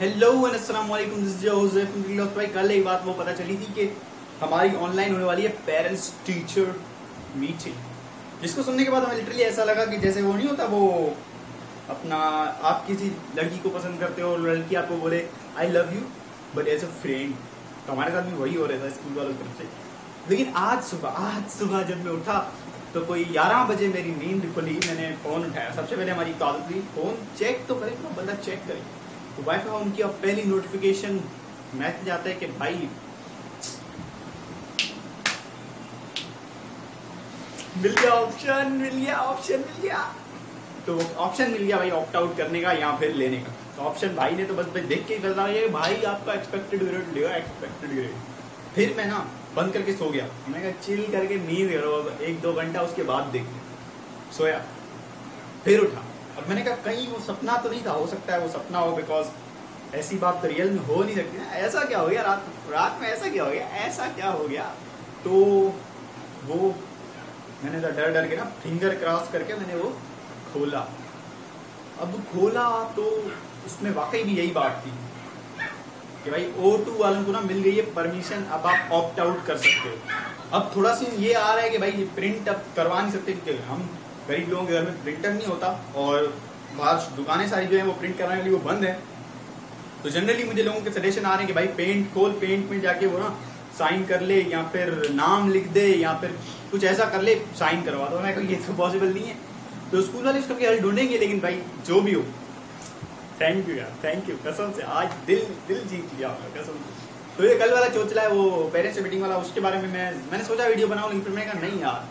Hello and अस्सलाम वालेकुम भाई कल एक बात वो पता चली थी कि हमारी ऑनलाइन होने वाली है पेरेंट्स टीचर मीटिंग जिसको सुनने के बाद हमें लिटरली ऐसा लगा कि जैसे वो नहीं होता, वो अपना, आप किसी लड़की को पसंद करते हो और लड़की आपको बोले I love you but as a friend तो हमारे साथ भी वही हो रहा था स्कूल वालों की तरफ़ से। लेकिन आज सुबह आज सुबह जब मैं उठा तो कोई 11 बजे मेरी नींद खुली, मैंने फ़ोन उठाया। सबसे पहले हमारी कॉल थी फ़ोन चेक तो करे बंदा चेक करे। तो वाईफाई उनकी अब पहली नोटिफिकेशन मैसेज आता है कि भाई, मिल गया ऑप्शन मिल गया ऑप्शन मिल गया। तो ऑप्शन मिल गया भाई ऑप्ट आउट करने का या फिर लेने का। तो ऑप्शन भाई ने तो बस भाई देख के ही बता ये भाई आपका एक्सपेक्टेड ग्रेड लेगा एक्सपेक्टेड ग्रेड फिर मैं ना बंद करके सो गया। मैं कहा, चिल करके नींद करो एक दो घंटा उसके बाद देख सोया। फिर उठा। अब मैंने कहा, कहीं वो सपना तो नहीं था, हो सकता है वो सपना हो बिकॉज़ ऐसी बात तो रियल में हो नहीं सकती ना। ऐसा क्या हो गया? रात रात में ऐसा क्या हो गया? ऐसा क्या हो गया? तो वो, मैंने तो डर डर के ना फिंगर क्रॉस करके मैंने वो खोला। अब खोला तो उसमें वाकई भी यही बात थी कि भाई ओ टू वालों को ना मिल गई है परमिशन अब आप ऑप्ट आउट कर सकते हो। अब थोड़ा सी ये आ रहा है कि भाई, ये प्रिंट अब करवा नहीं सकते हम गरीब लोगों के घर में प्रिंटर नहीं होता और बाहर दुकानें सारी जो है वो प्रिंट कराने के लिए वो बंद है। तो जनरली मुझे लोगों के सजेशन आ रहे हैं कि भाई पेंट खोल पेंट में जाके वो ना साइन कर ले या फिर नाम लिख दे या फिर कुछ ऐसा कर ले साइन करवा दो। मैं ये तो पॉसिबल नहीं है। तो स्कूल वाले उसका हल ढूंढेंगे, लेकिन भाई जो भी हो। थैंक यू यार थैंक यू कसम से आज दिल दिल जीत लिया होगा, कसम से। तो ये कल वाला चोचला है वो पेरेंट्स मीटिंग वाला, उसके बारे में मैं, मैंने सोचा वीडियो बनाऊँ, लेकिन फिर मैं कहा, नहीं यार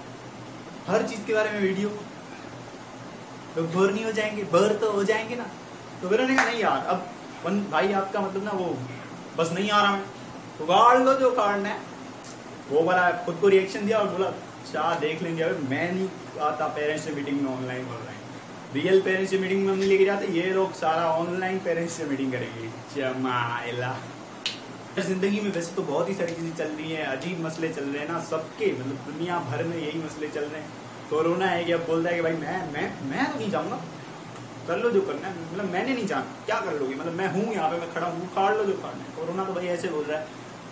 हर चीज़ के बारे में वीडियो। तो बोर नहीं हो जाएँगे, बोर तो हो जाएँगे ना। तो फिर उन्होंने कहा, नहीं यार, अब वन भाई आपका मतलब ना वो बस नहीं आ रहा मैं। तो गाड़ लो जो काटना है। वो बोला खुद को रिएक्शन दिया और बोला चाह देख लेंगे अगर मैं नहीं आता पेरेंट्स से मीटिंग में ऑनलाइन ऑनलाइन रियल पेरेंट्स से मीटिंग में हम नहीं लेके जाते। ये लोग सारा ऑनलाइन पेरेंट्स से मीटिंग करेंगे। जमाइला ज़िंदगी में वैसे तो बहुत ही सारी चीज़ें चल रही हैं, अजीब मसले चल रहे हैं ना, सबके मतलब दुनिया भर में यही मसले चल रहे हैं। कोरोना है कि अब बोलता है कि भाई मैं मैं मैं तो नहीं जाऊँगा। कर लो जो करना है मतलब मैंने नहीं जाना, क्या कर लोगे? मतलब मैं हूँ यहाँ पे, मैं खड़ा हूँ खाड़ लो जो खाड़ना है। कोरोना तो भाई ऐसे बोल रहा है।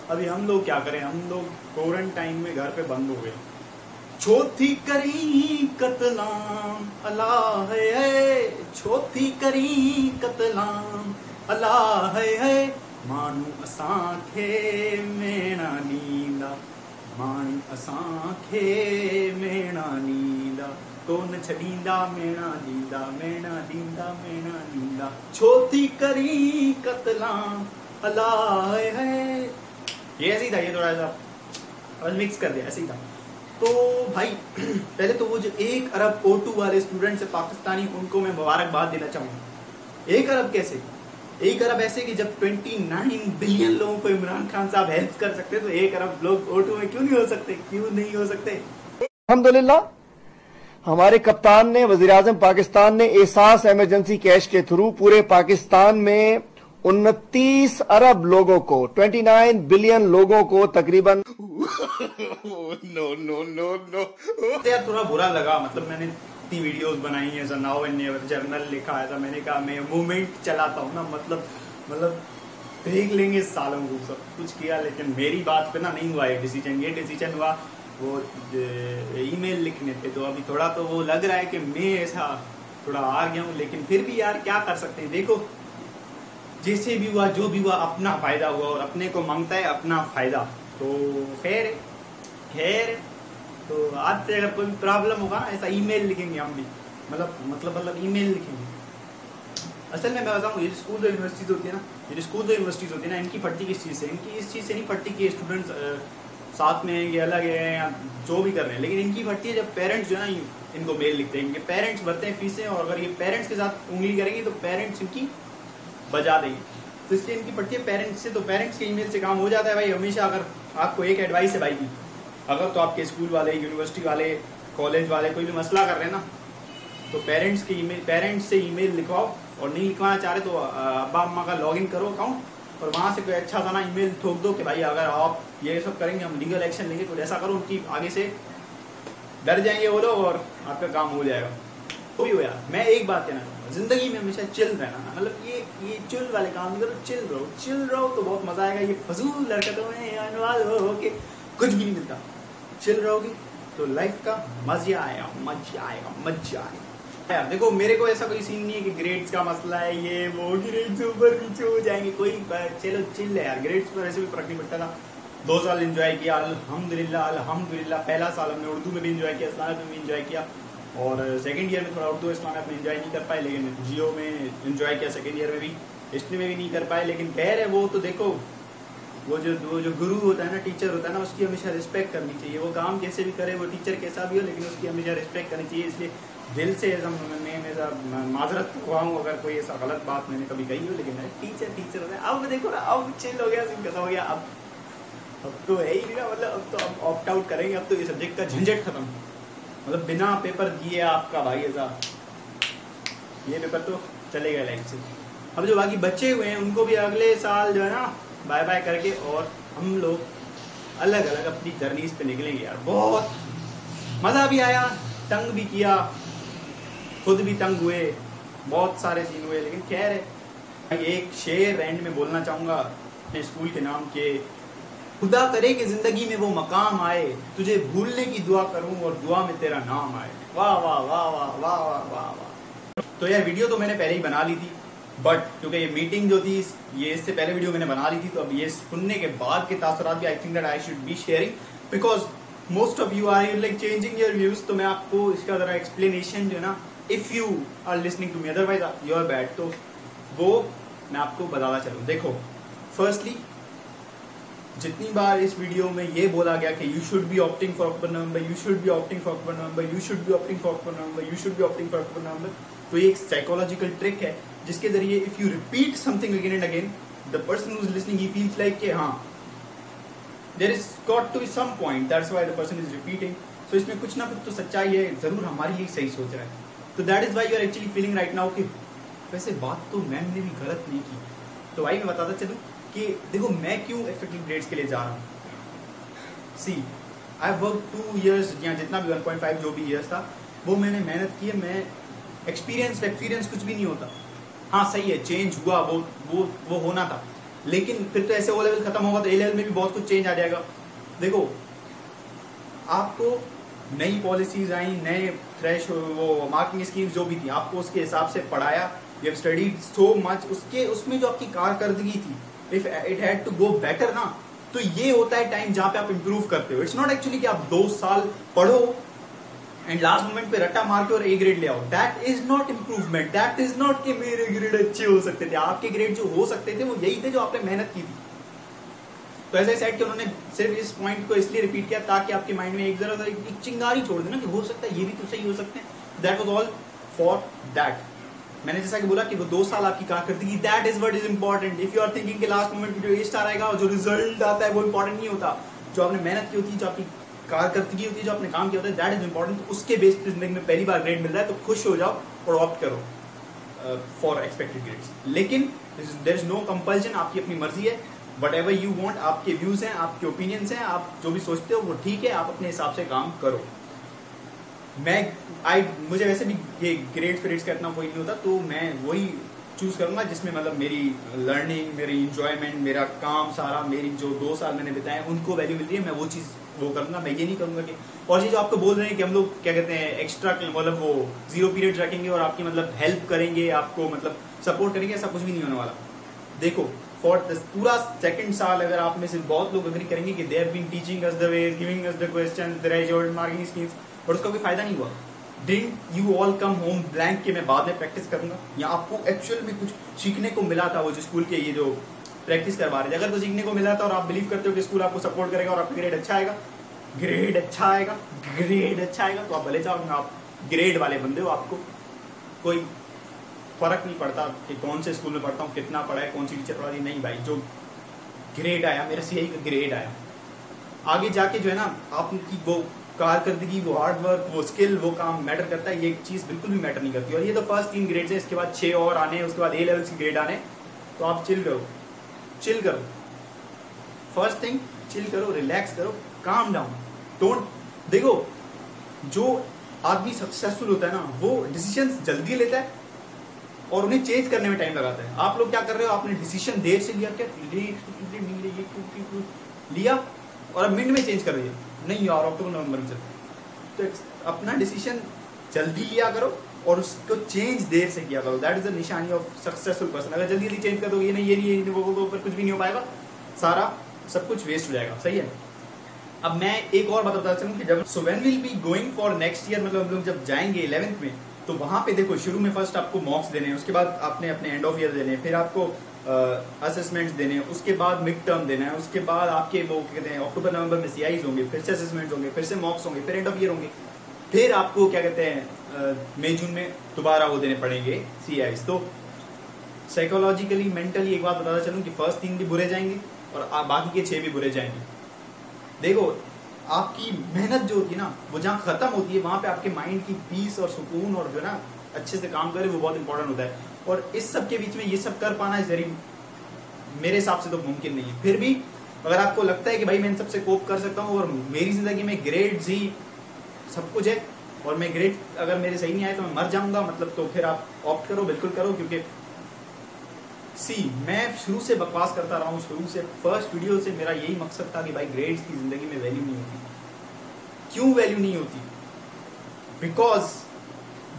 अभी हम लोग क्या करें? हम लोग क्वारंटाइन में घर पे बंद हो गए। छोथी करी कतलाम, अल्लाह है छोथी करी कतलाम, अल्लाह है। मानू असांखे मेणा नींदा। माण्हू असांखे मेणा नींदा। कोन छॾींदा, मेणा ॾींदा। मेणा ॾींदा मेणा ॾींदा। छो करी कतला? अलाह है। ये ऐसे ही था, ये थोड़ा सा और मिक्स कर दिया, ऐसे ही था। तो भाई, पहले तो वो जो एक अरब ओटू वाले स्टूडेंट से पाकिस्तानी, उनको मैं मुबारकबाद देना चाहूँगा। एक अरब कैसे? एक अरब ऐसे कि जब 29 बिलियन लोगों को इमरान खान साहब हेल्प कर सकते तो एक अरब लोग ओटो में क्यों नहीं हो सकते? क्यों नहीं हो सकते? अलहमदुल्ला हमारे कप्तान ने वज़ीर आज़म पाकिस्तान ने एहसास इमरजेंसी कैश के थ्रू पूरे पाकिस्तान में उनतीस अरब लोगों को 29 बिलियन लोगों को तकरीबन नो नो नो नो यार थोड़ा बुरा लगा मतलब मैंने इतनी वीडियोस बनाई हैं नाउ एंड नेवर जर्नल लिखा है मैंने कहा, मैं मूवमेंट चलाता हूँ ना मतलब मतलब देख लेंगे सालों को सब कुछ किया, लेकिन मेरी बात पे ना नहीं हुआ ये डिसीज़न ये डिसीज़न हुआ, वो ईमेल लिखने थे तो अभी थोड़ा तो वो लग रहा है कि मैं ऐसा थोड़ा आ गया हूँ, लेकिन फिर भी यार क्या कर सकते हैं? देखो, जैसे भी हुआ, जो भी हुआ, अपना फ़ायदा हुआ और अपने को माँगता है, अपना फ़ायदा। तो खैर खैर तो आज से अगर कोई प्रॉब्लम होगा, ऐसा ईमेल लिखेंगे हम भी। मतलब मतलब मतलब ईमेल लिखेंगे। असल में मैं बताऊँ, ये स्कूल जो यूनिवर्सिटीज होती है ना, ये स्कूल जो यूनिवर्सिटीज होती है ना, इनकी फटती किस चीज़ से? इनकी इस चीज़ से नहीं फटती कि स्टूडेंट्स साथ में हैं ये अलग है या जो भी कर रहे हैं। लेकिन इनकी फटती है जब पेरेंट्स जो है ना, इनको मेल लिखते हैं। इनके पेरेंट्स भरते हैं फीसें और अगर ये पेरेंट्स के साथ उंगली करेंगे तो पेरेंट्स इनकी बजा देंगे। तो इसलिए इनकी पड़ती है पेरेंट्स से तो पेरेंट्स के ईमेल से काम हो जाता है भाई। हमेशा अगर आपको एक एडवाइस है भाई की अगर तो आपके स्कूल वाले यूनिवर्सिटी वाले कॉलेज वाले कोई भी मसला कर रहे हैं ना तो पेरेंट्स के ईमेल पेरेंट्स से ईमेल लिखवाओ और नहीं लिखवाना चाह रहे तो अब्बा, अम्मा का लॉगिन करो अकाउंट और वहाँ से कोई अच्छा सा ना ईमेल ठोक दो कि भाई अगर आप ये सब करेंगे, हम लीगल एक्शन लेंगे तो ऐसा करो, उनकी आगे से डर जाएँगे वो लोग और आपका काम हो जाएगा। तो भी हो यार, मैं एक बात कहना ज़िंदगी में हमेशा चिल रहना मतलब ये ये चिल वाले काम नहीं करो चिल रहो चिल रहो तो बहुत मज़ा आएगा, ये फजूल हरकतों में इन्वॉल्व हो के कुछ भी नहीं मिलता। चिल रहोगी तो लाइफ का मज़ा आएगा मज़ा आएगा मज़ा आएगा यार देखो, मेरे को ऐसा कोई सीन नहीं है कि ग्रेड्स का मसला है, ये वो ग्रेड्स ऊपर नीचे हो जाएँगे, कोई चलो चिल है यार ग्रेड्स पर ऐसे भी फ़र्क नहीं पड़ता था। दो साल एंजॉय किया, अल्हम्दुलिल्लाह अल्हम्दुलिल्लाह, पहला साल हमने उर्दू में भी एंजॉय किया इस्लामिक में भी एंजॉय किया, और सेकंड ईयर में थोड़ा उर्दू इस्लामिक में एंजॉय नहीं कर पाए, लेकिन जियो में एंजॉय किया सेकंड ईयर में भी हिस्ट्री में भी नहीं कर पाए, लेकिन कह रहे वो तो देखो वो जो वो जो गुरु होता है ना टीचर होता है ना, उसकी हमेशा रिस्पेक्ट करनी चाहिए। वो काम कैसे भी करे, वो टीचर कैसा भी हो, लेकिन उसकी हमेशा रिस्पेक्ट करनी चाहिए। इसलिए दिल से मैं मेरा माजरत हूँ, अगर कोई ऐसा गलत बात मैंने कभी कही हो, लेकिन टीचर टीचर होता है। अब देखो ना, अब चिल हो गया खत्म हो गया, अब अब तो है ही ना मतलब अब तो अब ऑप्ट आउट करेंगे, अब तो ये सब्जेक्ट का झंझट खत्म। मतलब बिना पेपर दिए आपका भाई ऐसा, ये पेपर तो चलेगा लाइफ से। अब जो बाकी बच्चे हुए हैं, उनको भी अगले साल जो है ना बाय बाय करके और हम लोग अलग अलग अपनी जर्नीज पे निकलेंगे यार। बहुत मज़ा भी आया, तंग भी किया, खुद भी तंग हुए, बहुत सारे सीन हुए, लेकिन कह रहे एक शेर एंड में बोलना चाहूँगा अपने स्कूल के नाम के, खुदा करे कि ज़िंदगी में वो मकाम आए, तुझे भूलने की दुआ करूँ और दुआ में तेरा नाम आए। वाह वाह वाह वाह वाह वाह वाह। वाह तो यार वीडियो तो मैंने पहले ही बना ली थी। बट क्योंकि ये मीटिंग जो थी, ये इससे पहले वीडियो मैंने बना ली थी तो अब ये सुनने के बाद के तासरात भी I think that I should be sharing because most of you are you like changing your views तो मैं आपको इसका जरा एक्सप्लेनेशन जो है ना if you are listening to me otherwise you are bad तो वो मैं आपको बताना चलूँ। देखो फर्स्टली जितनी बार इस वीडियो में ये बोला गया कि you should be opting for October November you should be opting for October November you should be opting for October November you should be opting for October November तो ये एक साइकोलॉजिकल ट्रिक है, जिसके ज़रिए if you repeat something again and again the person who is listening he feels like कि हाँ there is got to some point that's why the person is repeating so इसमें कुछ ना कुछ तो सच्चाई है, ज़रूर हमारे लिए सही सोच रहा है। तो that is why you are actually feeling right now कि वैसे बात तो मैम ने भी गलत नहीं की। तो भाई मैं बताता चलूँ कि देखो मैं क्यों एक्सपेक्टिंग ग्रेड्स के लिए जा रहा हूँ? See I work two years या जितना भी 1.5 जो भी ईयर्स था, वो मैंने मेहनत की है, मैं एक्सपीरियंस एक्सपीरियंस कुछ भी नहीं होता। हाँ सही है चेंज हुआ, वो वो वो होना था। लेकिन फिर तो ऐसे वो लेवल खत्म होगा तो ए लेवल में भी बहुत कुछ चेंज आ जाएगा। देखो, आपको नई पॉलिसीज़ आई, नए फ्रेश वो मार्किंग स्कीम्स जो भी थी, आपको उसके हिसाब से पढ़ाया you have study so much उसके, उसमें जो आपकी कारकर्दगी थी if it had to go better ना तो ये होता है टाइम जहाँ पे आप इंप्रूव करते हो। इट्स नॉट एक्चुअली कि आप दो साल पढ़ो एंड लास्ट मोमेंट पे रट्टा मार के और ए ग्रेड ले आओ. That is not improvement that is not कि मेरे ग्रेड अच्छे हो सकते थे. आपके ग्रेड जो हो सकते थे, वो यही थे जो आपने मेहनत की थी. तो ऐसे सेट कि उन्होंने सिर्फ़ इस पॉइंट को इसलिए रिपीट किया ताकि आपके माइंड में एक जरा एक चिंगारी छोड़ देना कि हो सकता है, ये भी तो सही हो सकते हैं. That was all for that मैंने जैसा कि बोला कि वो दो साल आपकी कारकर्दगी that is what is important if you are thinking के लास्ट मोमेंट जो ए स्टार आएगा और जो रिज़ल्ट आता है, वो इंपॉर्टेंट नहीं होता. जो आपने मेहनत की होती है, जो आपकी कारकर्दगी होती है जो आपने काम किया होता है दैट इज़ इंपॉर्टेंट उसके बेस पर ज़िंदगी में पहली बार ग्रेड मिल रहा है तो खुश हो जाओ और ऑप्ट करो फॉर एक्सपेक्टेड ग्रेड्स लेकिन देर इज़ नो कंपल्शन आपकी अपनी मर्ज़ी है. वट एवर यू वॉन्ट आपके व्यूज़ हैं, आपके ओपिनियंस हैं, आप जो भी सोचते हो, वो ठीक है, आप अपने हिसाब से काम करो. मैं आई मुझे वैसे भी ये ग्रेड फ्रेड्स का इतना कोई नहीं होता तो मैं वही चूज़ करूँगा जिसमें मतलब मेरी लर्निंग मेरी इंजॉयमेंट मेरा काम सारा, मेरी जो दो साल मैंने बिताए उनको वैल्यू मिल रही है, मैं वो चीज़ वो करूँगा मैं ये नहीं करूँगा कि और ये जो आपको बोल रहे हैं कि हम लोग, क्या कहते हैं एक्स्ट्रा मतलब वो ज़ीरो पीरियड रखेंगे और आपकी मतलब हेल्प करेंगे, आपको मतलब सपोर्ट करेंगे, ऐसा कुछ भी नहीं होने वाला। देखो फॉर पूरा सेकंड साल अगर आप में से बहुत लोग अग्री करेंगे कि they have been teaching us the way giving us the question marking schemes और उसका कोई फ़ायदा नहीं हुआ। Didn't you all come home blank के मैं बाद में प्रैक्टिस करूँगा? या आपको एक्चुअल में कुछ सीखने को मिला था वो जो स्कूल के ये जो प्रैक्टिस करवा रहे थे। अगर तो सीखने को मिला था और आप बिलीव करते हो कि स्कूल आपको सपोर्ट करेगा और आपका ग्रेड अच्छा आएगा ग्रेड अच्छा आएगा ग्रेड अच्छा आएगा तो आप भले जाओ आप ग्रेड वाले बंदे हो, आपको कोई फ़र्क नहीं पड़ता कि कौन से स्कूल में पढ़ता हूँ, कितना पढ़ा है, कौन सी टीचर पढ़ा रही नहीं भाई, जो ग्रेड आया, मेरे से यही ग्रेड आया। आगे जाके जो है ना, आपकी वो कारकर्दगी, वो हार्ड वर्क वो स्किल वो काम मैटर करता है। ये चीज़ बिल्कुल भी मैटर नहीं करती। और ये तो फ़र्स्ट तीन ग्रेड है इसके बाद छह और आने उसके बाद ए लेवल की ग्रेड आने तो आप चिल करो चिल करो। फ़र्स्ट थिंग चिल करो रिलैक्स करो काम डाउन डोंट देखो, जो आदमी सक्सेसफुल होता है ना, वो डिसीज़न जल्दी लेता है और उन्हें चेंज करने में टाइम लगाता है। आप लोग क्या कर रहे हो? आपने डिसीज़न देर से लिया, क्या लिया और अब मिनट में चेंज कर दिया नहीं यार अक्टूबर नवंबर में चलते तो अपना डिसीज़न जल्दी लिया करो। और उसको चेंज देर से किया करो. दैट इज़ द निशानी ऑफ़ सक्सेसफुल पर्सन अगर जल्दी जल्दी चेंज कर दो ये नहीं ये नहीं ये नहीं, वो वो फिर कुछ भी नहीं हो पाएगा. सारा सब कुछ वेस्ट हो जाएगा. सही है? अब मैं एक और बात बताना चाहूँ कि जब so when will be going for next year मतलब हम लोग जब जाएँगे इलेवेंथ में तो वहाँ पे देखो, शुरू में फ़र्स्ट आपको मॉक्स देने हैं, उसके बाद आपने अपने एंड ऑफ़ ईयर देने हैं, फिर आपको असेसमेंट्स देने हैं, उसके बाद मिड टर्म देना है, उसके बाद आपके वो कहते हैं अक्टूबर नवंबर में सीआईज होंगे, फिर से असेसमेंट्स होंगे, फिर से मॉक्स होंगे, फिर एंड ऑफ़ ईयर होंगे. फिर आपको क्या कहते हैं मई, जून में दोबारा वो देने पड़ेंगे सीआईज तो साइकोलॉजिकली मेंटली एक बात बताना चलूँ कि फ़र्स्ट तीन भी बुरे जाएँगे और बाकी के छह भी बुरे जाएँगे। देखो, आपकी मेहनत जो होती है ना, वो जहाँ खत्म होती है, वहाँ पे आपके माइंड की पीस और सुकून और जो ना, अच्छे से काम करे, वो बहुत इंपॉर्टेंट होता है। और इस सब के बीच में ये सब कर पाना इज़ वेरी मेरे हिसाब से तो मुमकिन नहीं है। फिर भी अगर आपको लगता है कि भाई मैं इन सबसे कोप कर सकता हूँ और मेरी ज़िंदगी में ग्रेड ही सब कुछ है और मैं ग्रेड अगर मेरे सही नहीं आए तो मैं मर जाऊँगा मतलब तो फिर आप ऑप्ट करो, बिल्कुल करो, क्योंकि सी मैं शुरू से बकवास करता रहा हूँ, शुरू से फ़र्स्ट वीडियो से मेरा यही मकसद था कि भाई ग्रेड्स की ज़िंदगी में वैल्यू नहीं होती। क्यों वैल्यू नहीं होती? बिकॉज़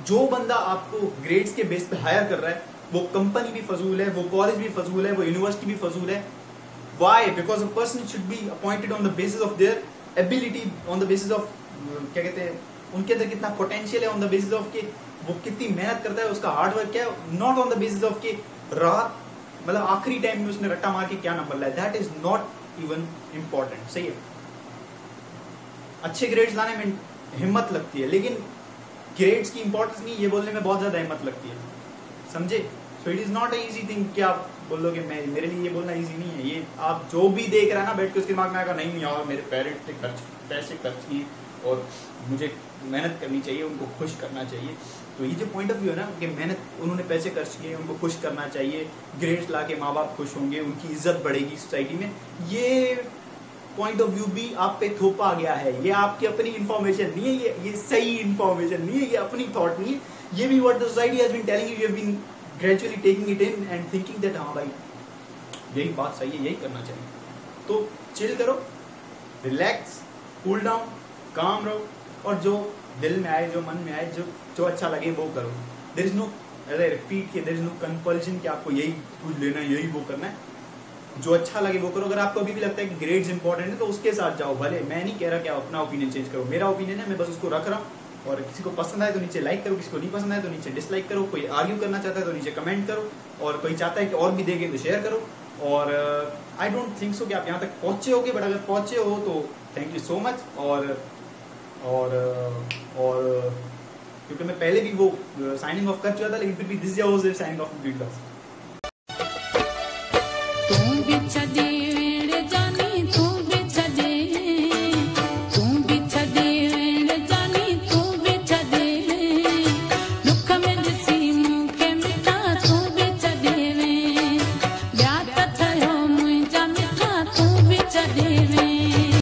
जो बंदा आपको ग्रेड्स के बेस पे हायर कर रहा है, वो कंपनी भी फजूल है, वो कॉलेज भी फजूल है, वो यूनिवर्सिटी भी फजूल है। Why because a person should be appointed on the basis of their ability on the basis of क्या कहते हैं, उनके अंदर कितना पोटेंशियल है ऑन द बेसिस ऑफ़ के वो कितनी मेहनत करता है, उसका हार्ड वर्क क्या है not on the basis of के रात मतलब आखिरी टाइम में उसने रट्टा मार के क्या नंबर लाया। That is not even important सही है? अच्छे ग्रेड्स लाने में हिम्मत लगती है, लेकिन ग्रेड्स की इंपॉर्टेंस नहीं, ये बोलने में बहुत ज़्यादा हिम्मत लगती है। समझे? So it is not a easy thing कि आप बोलोगे, मैं, मेरे लिए ये बोलना इजी नहीं है, ये आप जो भी देख रहे हैं ना, बैठ के उसके दिमाग में आएगा, नहीं यार, मेरे पेरेंट्स ने खर्च, पैसे खर्च किए और मुझे मेहनत करनी चाहिए, उनको खुश करना चाहिए। तो ये जो पॉइंट ऑफ़ व्यू है ना, कि मेहनत, उन्होंने पैसे खर्च किए, उनको खुश करना चाहिए ग्रेड्स ला के माँ बाप खुश होंगे, उनकी इज़्ज़त बढ़ेगी सोसाइटी में, ये पॉइंट ऑफ़ व्यू भी आप पे थोपा गया है। ये आपकी अपनी इंफॉर्मेशन नहीं है, ये ये सही इन्फॉर्मेशन नहीं है, ये अपनी थॉट नहीं है। ये भी what the society has been telling you been gradually taking it in and thinking that हाँ भाई, यही बात सही है, यही करना चाहिए। तो चिल करो रिलैक्स कूल डाउन काम रहो और जो दिल में आए, जो मन में आए, जो जो अच्छा लगे वो करो। देर इज़ नो रिपीट के देर इज़ नो कंपल्शन कि आपको यही कुछ लेना है यही वो करना है। जो अच्छा लगे वो करो। अगर आपको अभी भी लगता है कि ग्रेड्स इंपॉर्टेंट है तो उसके साथ जाओ। भले, मैं नहीं कह रहा कि आप अपना ओपिनियन चेंज करो। मेरा ओपिनियन है, मैं बस उसको रख रहा हूँ। और किसी को पसंद आए तो नीचे लाइक करो, किसी को नहीं पसंद आए तो नीचे डिसलाइक करो। कोई आर्ग्यू करना चाहता है तो नीचे कमेंट करो। और कोई चाहता है कि और भी देखे तो शेयर करो। और आई डोंट थिंक सो कि आप यहाँ तक पहुँचे होगे बट अगर पहुँचे हो तो थैंक यू सो मच और और और, क्योंकि मैं पहले भी वो साइनिंग ऑफ़ कर चुका था, लेकिन फिर भी दिस साइनिंग ऑफ़ वीडियो